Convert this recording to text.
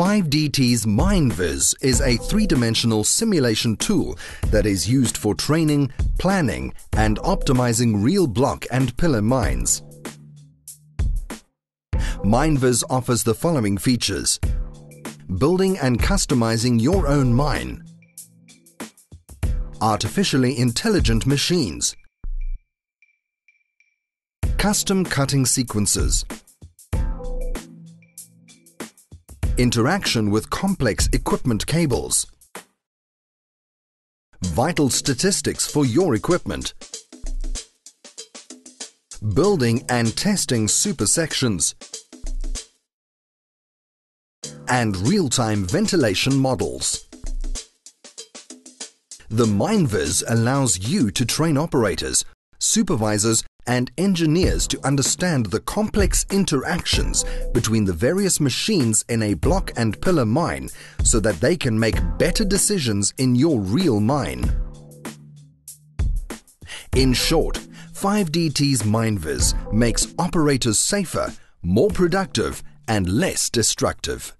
5DT's MineViz is a three-dimensional simulation tool that is used for training, planning and optimizing real block and pillar mines. MineViz offers the following features. Building and customizing your own mine. Artificially intelligent machines. Custom cutting sequences. Interaction with complex equipment cables. Vital statistics for your equipment. Building and testing super sections. And real-time ventilation models. The MineViz allows you to train operators, supervisors and engineers to understand the complex interactions between the various machines in a block and pillar mine so that they can make better decisions in your real mine. In short, 5DT's MineViz makes operators safer, more productive and less destructive.